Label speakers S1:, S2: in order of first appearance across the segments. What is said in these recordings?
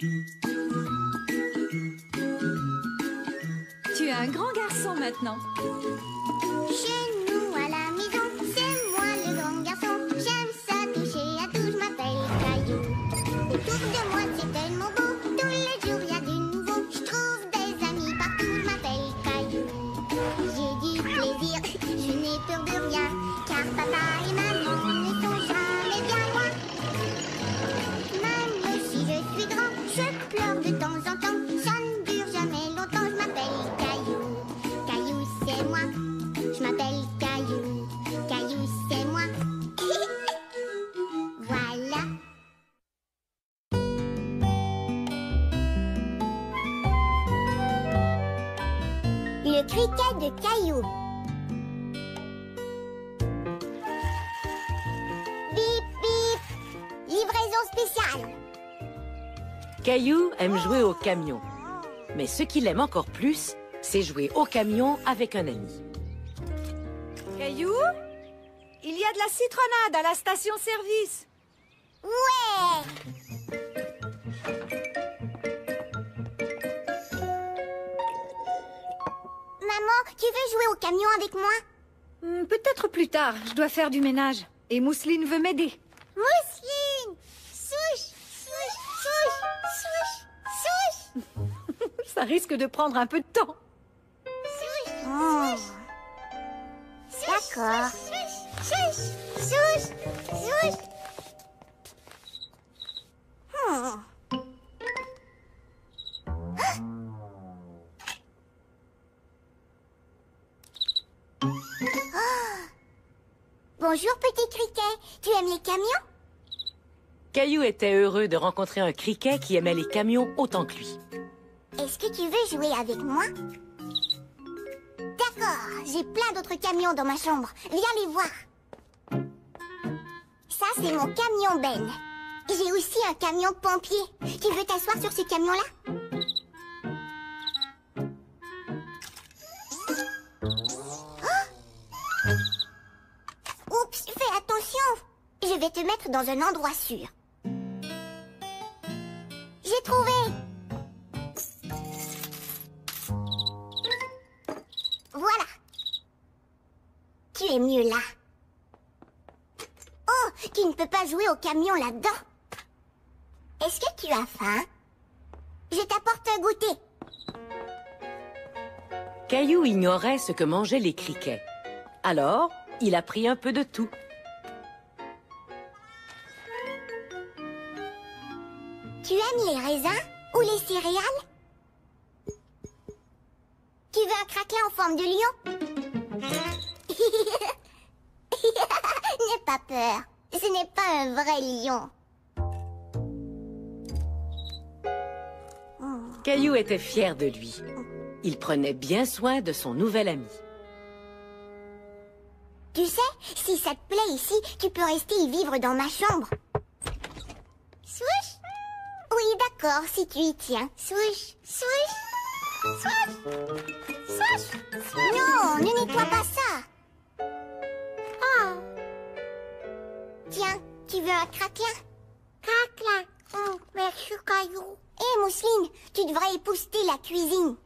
S1: Tu es un grand garçon maintenant.
S2: Criquet de Caillou. Bip bip. Livraison spéciale.
S3: Caillou aime jouer au camion. Mais ce qu'il aime encore plus, c'est jouer au camion avec un ami.
S1: Caillou Il y a de la citronnade à la station-service.
S2: Ouais. Tu veux jouer au camion avec moi
S1: Hmm, Peut-être plus tard. Je dois faire du ménage. Et Mousseline veut m'aider.
S2: Mousseline Souche Souche Souche Souche Souche
S1: Ça risque de prendre un peu de temps.
S2: Souche D'accord. Souche Souche Souche Hmm. Bonjour petit criquet, tu aimes les camions?
S3: Caillou était heureux de rencontrer un criquet qui aimait les camions autant que lui.
S2: Est-ce que tu veux jouer avec moi? D'accord, j'ai plein d'autres camions dans ma chambre. Viens les voir. Ça, c'est mon camion Ben. J'ai aussi un camion pompier. Tu veux t'asseoir sur ce camion-là? Dans un endroit sûr. J'ai trouvé. Voilà. Tu es mieux là. Oh, tu ne peux pas jouer au camion là-dedans. Est-ce que tu as faim? Je t'apporte un goûter.
S3: Caillou ignorait ce que mangeaient les criquets. Alors, il a pris un peu de tout.
S2: Les raisins ou les céréales? Tu veux un craquelin en forme de lion? N'aie pas peur. Ce n'est pas un vrai lion.
S3: Caillou était fier de lui. Il prenait bien soin de son nouvel ami.
S2: Tu sais, si ça te plaît ici, tu peux rester y vivre dans ma chambre. D'accord, si tu y tiens. Swoosh, swoosh, swoosh, swoosh. Non, ne nettoie pas ça. Oh. Tiens, tu veux un craquelin? Craquelin Oh, merci, Caillou. Hé, Mousseline, tu devrais épousseter la cuisine.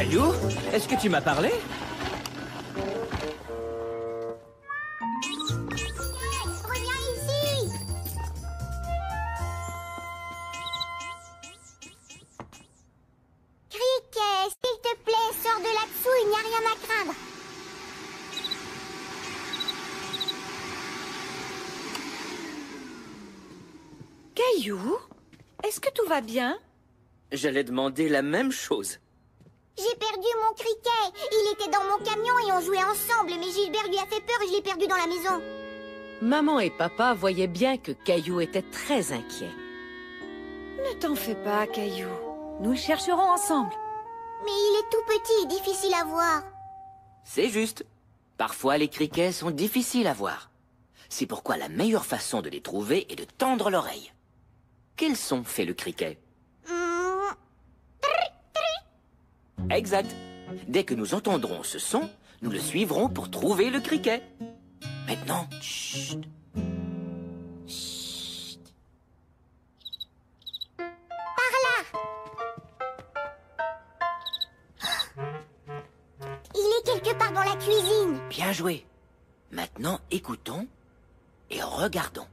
S4: Caillou? Est-ce que tu m'as parlé?
S2: Reviens ici! Cricket, s'il te plaît, sors de là-dessous, il n'y a rien à craindre!
S1: Caillou? Est-ce que tout va bien?
S4: J'allais demander la même chose.
S2: J'ai perdu mon criquet. Il était dans mon camion et on jouait ensemble, mais Gilbert lui a fait peur et je l'ai perdu dans la maison.
S3: Maman et papa voyaient bien que Caillou était très inquiet.
S1: Ne t'en fais pas, Caillou. Nous le chercherons ensemble.
S2: Mais il est tout petit et difficile à voir.
S4: C'est juste. Parfois, les criquets sont difficiles à voir. C'est pourquoi la meilleure façon de les trouver est de tendre l'oreille. Quel son fait le criquet
S2: Hmm,
S4: Exact. Dès que nous entendrons ce son, nous le suivrons pour trouver le criquet. Maintenant, chut.
S2: Il est quelque part dans la cuisine.
S4: Bien joué. Maintenant, écoutons et regardons.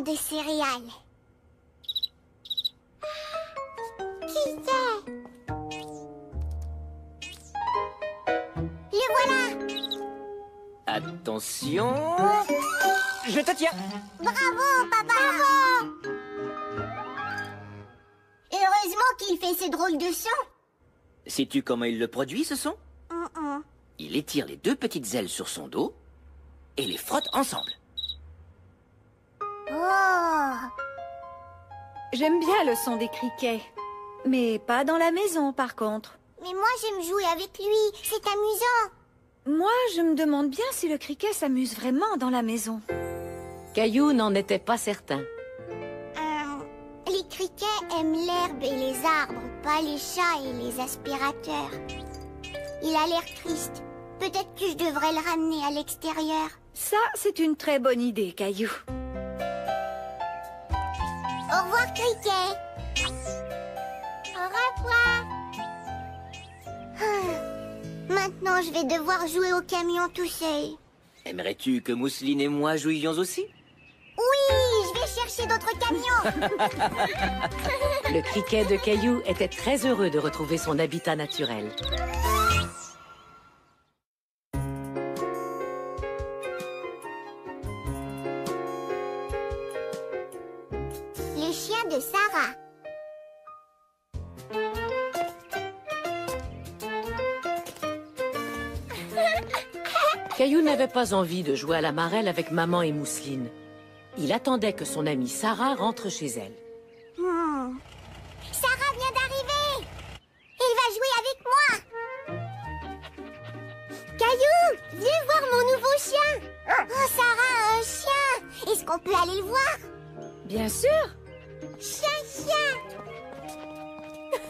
S2: Des céréales. Qui c'est? Le voilà
S4: Attention. Je te tiens.
S2: Bravo, papa Bravo Heureusement qu'il fait ces drôles de sons.
S4: Sais-tu comment il le produit, ce son? Il étire les deux petites ailes sur son dos et les frotte ensemble.
S1: J'aime bien le son des criquets. Mais pas dans la maison, par contre.
S2: Mais moi, j'aime jouer avec lui. C'est amusant.
S1: Moi, je me demande bien si le criquet s'amuse vraiment dans la maison.
S3: Caillou n'en était pas certain.
S2: Euh, les criquets aiment l'herbe et les arbres, pas les chats et les aspirateurs. Il a l'air triste. Peut-être que je devrais le ramener à l'extérieur.
S1: Ça, c'est une très bonne idée, Caillou.
S2: Au revoir, criquet. Au revoir. Ah, Maintenant, je vais devoir jouer au camion tout seul.
S4: Aimerais-tu que Mousseline et moi jouions aussi?
S2: Oui, je vais chercher d'autres camions.
S3: Le criquet de Caillou était très heureux de retrouver son habitat naturel. Pas envie de jouer à la marelle avec maman et Mousseline. Il attendait que son amie Sarah rentre chez elle.
S2: Hmm. Sarah vient d'arriver. Il va jouer avec moi. Caillou, viens voir mon nouveau chien. Oh, Sarah a un chien. Est-ce qu'on peut aller le voir?
S1: Bien sûr
S2: Chien, chien.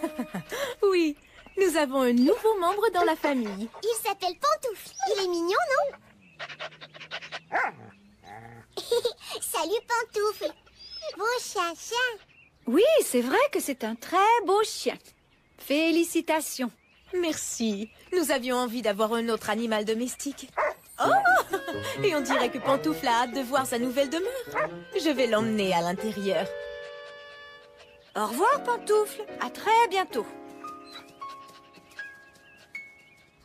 S1: Oui, nous avons un nouveau membre dans la famille.
S2: Il s'appelle Pantoufle. Il est mignon, non? Salut, Pantoufle. Beau chien, chien.
S1: Oui, c'est vrai que c'est un très beau chien. Félicitations. Merci. Nous avions envie d'avoir un autre animal domestique. Oh Et on dirait que Pantoufle a hâte de voir sa nouvelle demeure. Je vais l'emmener à l'intérieur. Au revoir, Pantoufle. À très bientôt.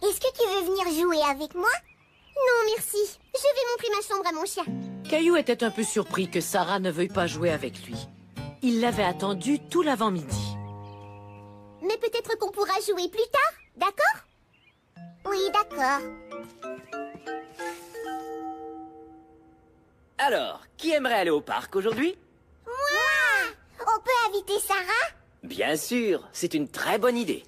S2: Est-ce que tu veux venir jouer avec moi? Non, merci. Je vais montrer ma chambre à mon chien.
S3: Caillou était un peu surpris que Sarah ne veuille pas jouer avec lui. Il l'avait attendu tout l'avant-midi.
S2: Mais peut-être qu'on pourra jouer plus tard, d'accord? Oui, d'accord.
S4: Alors, qui aimerait aller au parc aujourd'hui?
S2: Moi On peut inviter Sarah?
S4: Bien sûr, c'est une très bonne idée.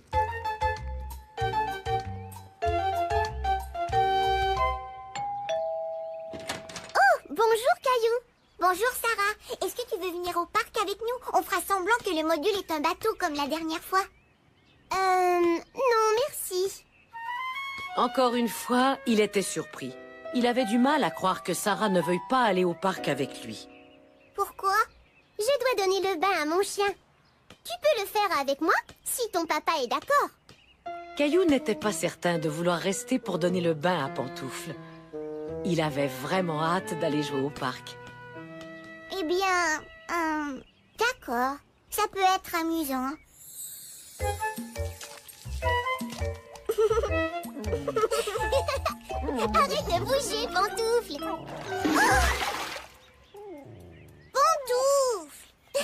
S2: Bonjour, Sarah. Est-ce que tu veux venir au parc avec nous? On fera semblant que le module est un bateau comme la dernière fois. Euh... Non, merci.
S3: Encore une fois, il était surpris. Il avait du mal à croire que Sarah ne veuille pas aller au parc avec lui.
S2: Pourquoi? Je dois donner le bain à mon chien. Tu peux le faire avec moi, si ton papa est d'accord.
S3: Caillou n'était pas certain de vouloir rester pour donner le bain à Pantoufle. Il avait vraiment hâte d'aller jouer au parc.
S2: Eh bien, euh, d'accord. Ça peut être amusant. Arrête de bouger, pantoufle Oh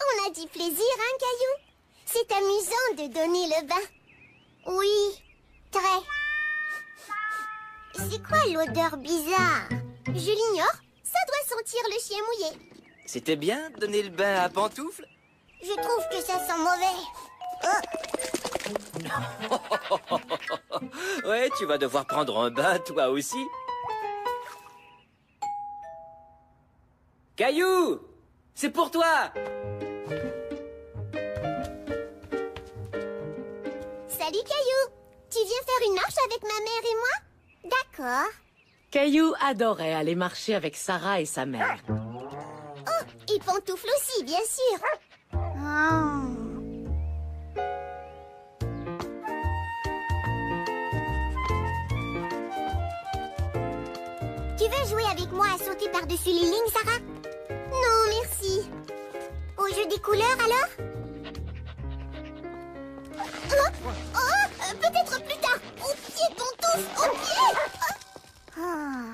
S2: On a du plaisir, hein, Caillou? C'est amusant de donner le bain. Oui, très. C'est quoi l'odeur bizarre? Je l'ignore. Sentir le chien mouillé.
S4: C'était bien de donner le bain à pantoufle
S2: Je trouve que ça sent mauvais.
S4: Ouais, tu vas devoir prendre un bain, toi aussi. Caillou C'est pour toi
S2: Salut, Caillou Tu viens faire une marche avec ma mère et moi? D'accord.
S3: Caillou adorait aller marcher avec Sarah et sa mère.
S2: Oh, et pantoufle aussi, bien sûr. Oh. Tu veux jouer avec moi à sauter par-dessus les lignes, Sarah? Non, merci. Au jeu des couleurs, alors? Oh, oh, euh, peut-être plus tard. Au pied, pantoufle, au pied Oh. Ah.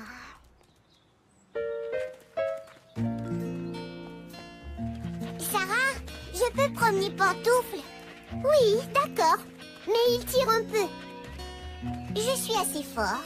S2: Sarah, je peux promener pantoufle Oui, d'accord. Mais il tire un peu. Je suis assez fort.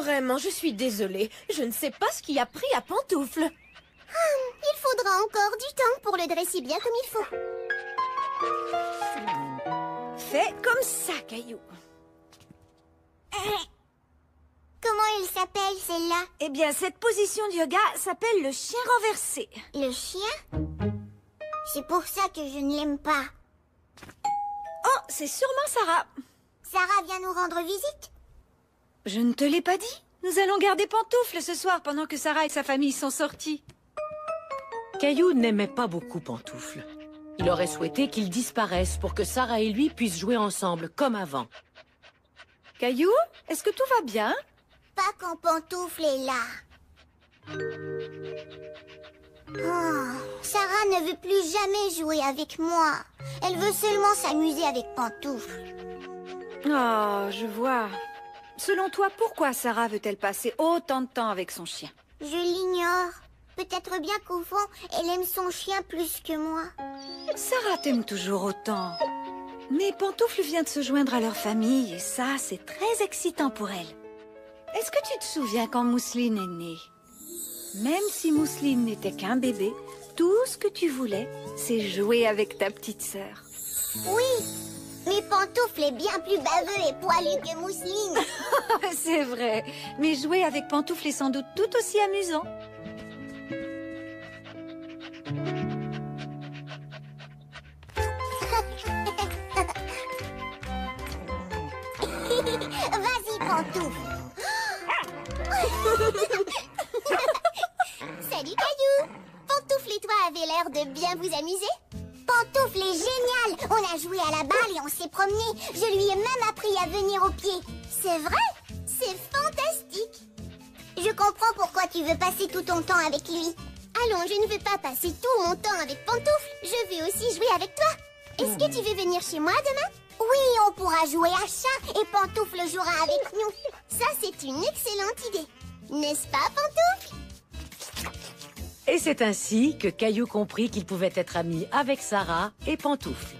S1: Vraiment, je suis désolée. Je ne sais pas ce qui a pris à Pantoufle.
S2: Hum, il faudra encore du temps pour le dresser bien comme il faut.
S1: Fais comme ça, Caillou.
S2: Comment il s'appelle celle-là?
S1: Eh bien, cette position de yoga s'appelle le chien renversé.
S2: Le chien? C'est pour ça que je ne l'aime pas.
S1: Oh, c'est sûrement Sarah.
S2: Sarah vient nous rendre visite
S1: Je ne te l'ai pas dit Nous allons garder Pantoufle ce soir pendant que Sarah et sa famille sont sortis.
S3: Caillou n'aimait pas beaucoup Pantoufle. Il aurait souhaité qu'il disparaisse pour que Sarah et lui puissent jouer ensemble comme avant.
S1: Caillou, est-ce que tout va bien?
S2: Pas quand Pantoufle est là. Oh, Sarah ne veut plus jamais jouer avec moi. Elle veut seulement s'amuser avec Pantoufle.
S1: Oh, je vois. Selon toi, pourquoi Sarah veut-elle passer autant de temps avec son chien?
S2: Je l'ignore. Peut-être bien qu'au fond, elle aime son chien plus que moi.
S1: Sarah t'aime toujours autant. Mais Pantoufle vient de se joindre à leur famille et ça, c'est très excitant pour elle. Est-ce que tu te souviens quand Mousseline est née? Même si Mousseline n'était qu'un bébé, tout ce que tu voulais, c'est jouer avec ta petite sœur.
S2: Oui, mais Pantoufle est bien plus baveux et poilu que Mousseline.
S1: c'est vrai, mais jouer avec Pantoufle est sans doute tout aussi amusant.
S2: Vas-y, Pantoufle. Salut, Caillou. Pantoufle et toi avez l'air de bien vous amuser. Pantoufle est génial. On a joué à la balle et on s'est promené. Je lui ai même appris à venir au pied. C'est vrai? C'est fantastique. Je comprends pourquoi tu veux passer tout ton temps avec lui. Allons, je ne veux pas passer tout mon temps avec Pantoufle. Je veux aussi jouer avec toi. Est-ce que tu veux venir chez moi demain? Oui, on pourra jouer à chat et Pantoufle jouera avec nous. Ça, c'est une excellente idée. N'est-ce pas, Pantoufle?
S3: Et c'est ainsi que Caillou comprit qu'il pouvait être ami avec Sarah et Pantoufle.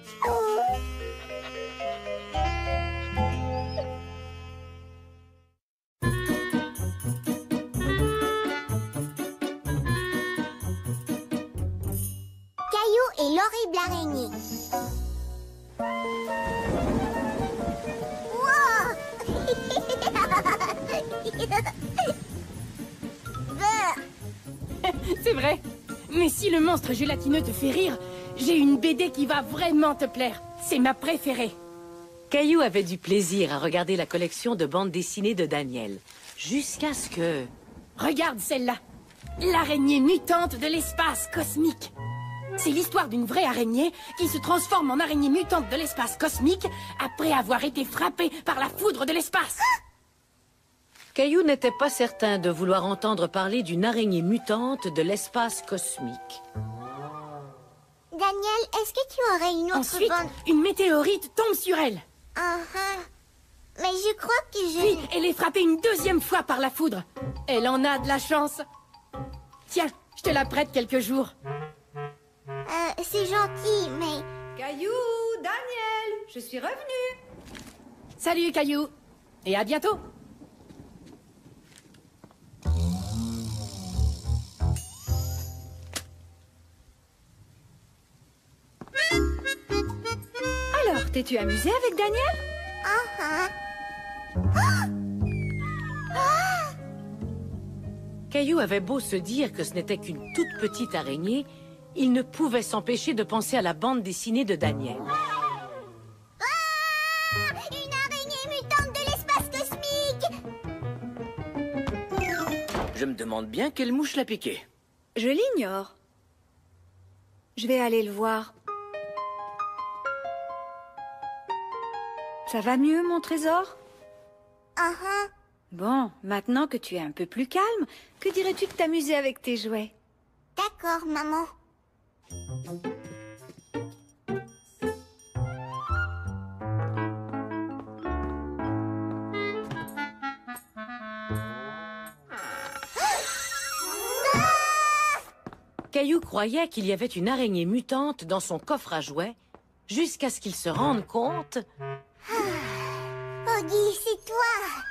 S2: Caillou et l'horrible araignée.
S5: C'est vrai. Mais si le monstre gélatineux te fait rire, j'ai une BD qui va vraiment te plaire. C'est ma préférée.
S3: Caillou avait du plaisir à regarder la collection de bandes dessinées de Daniel. Jusqu'à ce que...
S5: Regarde celle-là. l'araignée mutante de l'espace cosmique. C'est l'histoire d'une vraie araignée qui se transforme en araignée mutante de l'espace cosmique après avoir été frappée par la foudre de l'espace.
S3: Caillou n'était pas certain de vouloir entendre parler d'une araignée mutante de l'espace cosmique.
S2: Daniel, est-ce que tu aurais une autre
S5: Ensuite,
S2: bande
S5: une météorite tombe sur elle.
S2: Ah ah. Mais je crois que je...
S5: Puis, elle est frappée une deuxième fois par la foudre. Elle en a de la chance. Tiens, je te la prête quelques jours.
S2: Euh, c'est gentil, mais...
S1: Caillou, Daniel, je suis revenue.
S5: Salut, Caillou. Et à bientôt.
S1: Alors, t'es-tu amusé avec Daniel?
S2: Ah ah.
S3: Caillou avait beau se dire que ce n'était qu'une toute petite araignée, il ne pouvait s'empêcher de penser à la bande dessinée de Daniel.
S2: Ah Une araignée mutante de l'espace cosmique
S4: Je me demande bien quelle mouche l'a piqué.
S1: Je l'ignore. Je vais aller le voir. Ça va mieux, mon trésor?
S2: Ah ah.
S1: Bon, maintenant que tu es un peu plus calme, que dirais-tu de t'amuser avec tes jouets?
S2: D'accord, maman.
S3: Caillou croyait qu'il y avait une araignée mutante dans son coffre à jouets, jusqu'à ce qu'il se rende compte
S2: Oggy, c'est toi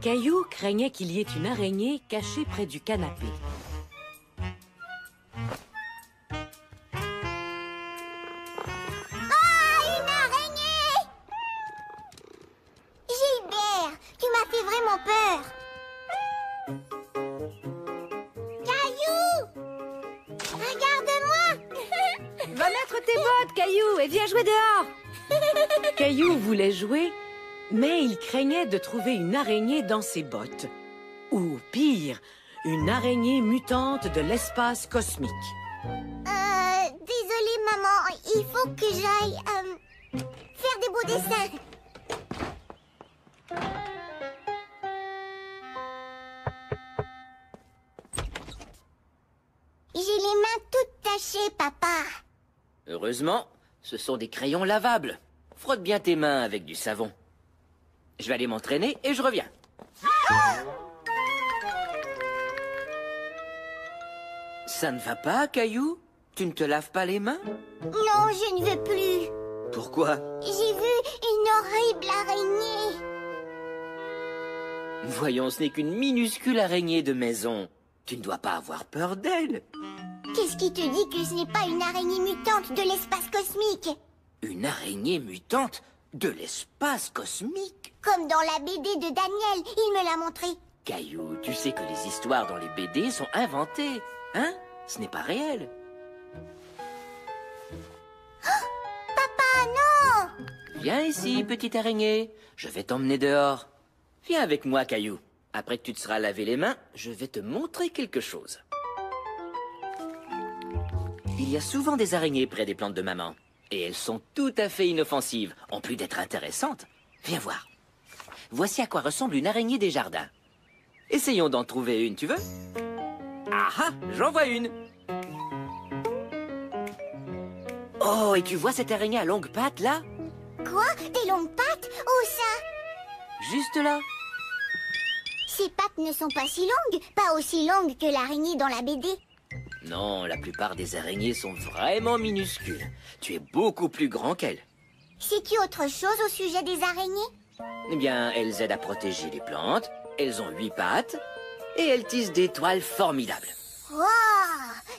S3: Caillou craignait qu'il y ait une araignée cachée près du canapé.
S2: Ah, une araignée Gilbert, tu m'as fait vraiment peur. Caillou Regarde-moi
S1: Va mettre tes bottes, Caillou, et viens jouer dehors.
S3: Caillou voulait jouer, mais il craignait de trouver une araignée dans ses bottes. Ou pire, une araignée mutante de l'espace cosmique.
S2: Euh, désolée maman, il faut que j'aille euh, faire des beaux dessins. J'ai les mains toutes tachées, papa.
S4: Heureusement, ce sont des crayons lavables. Frotte bien tes mains avec du savon. Je vais aller m'entraîner et je reviens. Ça ne va pas, Caillou? Tu ne te laves pas les mains?
S2: Non, je ne veux plus.
S4: Pourquoi?
S2: J'ai vu une horrible araignée.
S4: Voyons, ce n'est qu'une minuscule araignée de maison. Tu ne dois pas avoir peur d'elle.
S2: Qu'est-ce qui te dit que ce n'est pas une araignée mutante de l'espace cosmique?
S4: Une araignée mutante de l'espace cosmique
S2: Comme dans la BD de Daniel, il me l'a montré.
S4: Caillou, tu sais que les histoires dans les BD sont inventées, hein? Ce n'est pas réel.
S2: Papa, non
S4: Viens ici, petite araignée. Je vais t'emmener dehors. Viens avec moi, Caillou. Après que tu te seras lavé les mains, je vais te montrer quelque chose. Il y a souvent des araignées près des plantes de maman. Et elles sont tout à fait inoffensives, en plus d'être intéressantes. Viens voir. Voici à quoi ressemble une araignée des jardins. Essayons d'en trouver une, tu veux? Ah ah, j'en vois une. Oh, et tu vois cette araignée à longues pattes, là?
S2: Quoi? Des longues pattes? Où ça
S4: Juste là.
S2: Ces pattes ne sont pas si longues, pas aussi longues que l'araignée dans la BD.
S4: Non, la plupart des araignées sont vraiment minuscules. Tu es beaucoup plus grand qu'elles.
S2: Sais-tu autre chose au sujet des araignées?
S4: Eh bien, elles aident à protéger les plantes, elles ont huit pattes, et elles tissent des toiles formidables.
S2: Wow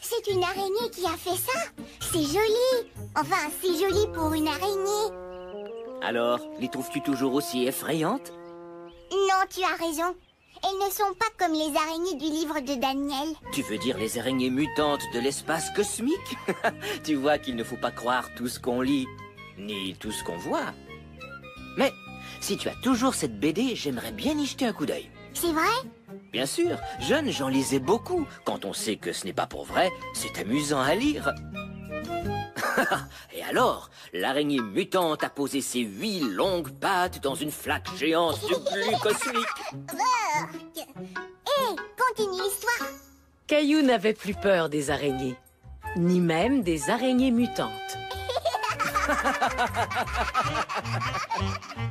S2: C'est une araignée qui a fait ça C'est joli Enfin, c'est joli pour une araignée.
S4: Alors, les trouves-tu toujours aussi effrayantes?
S2: Non, tu as raison. Elles ne sont pas comme les araignées du livre de Daniel.
S4: Tu veux dire les araignées mutantes de l'espace cosmique Tu vois qu'il ne faut pas croire tout ce qu'on lit, ni tout ce qu'on voit. Mais, si tu as toujours cette BD, j'aimerais bien y jeter un coup d'œil.
S2: C'est vrai?
S4: Bien sûr, jeune, j'en lisais beaucoup. Quand on sait que ce n'est pas pour vrai, c'est amusant à lire. Et alors, l'araignée mutante a posé ses huit longues pattes dans une flaque géante de pluie cosmique.
S2: Hé, continue l'histoire.
S3: Caillou n'avait plus peur des araignées, ni même des araignées mutantes.